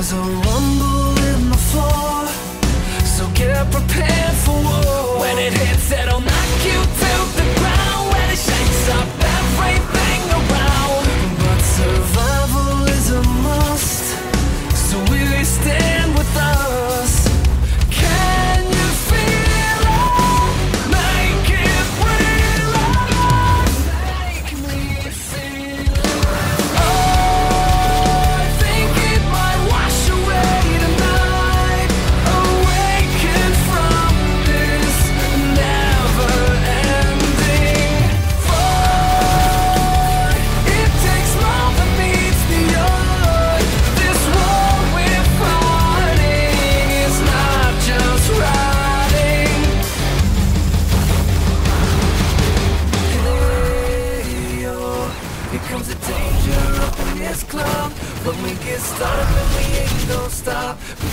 Cause a rumble.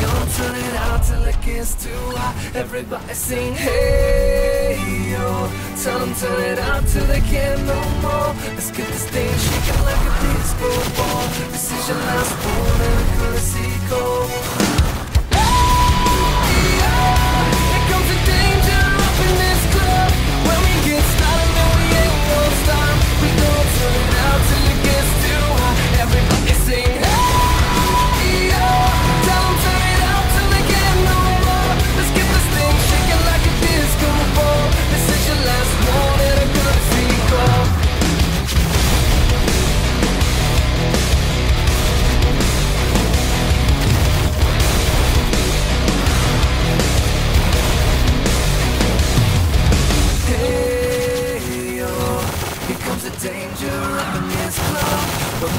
Gonna turn it out till it gets too hot. Everybody sing hey yo. Tell them turn it out till they can't no more. Let's get this thing shaking like a disco ball. This is your last one.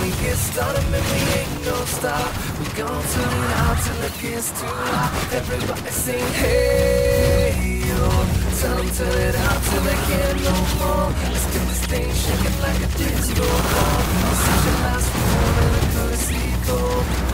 we get started, and we ain't gonna stop. We gon' turn it out till it gets too hot. Everybody sing, hey, yo. Tell them turn it out till they can't no more. Let's get this thing shaking like a disco ball. I'll is your last performance, courtesy gold.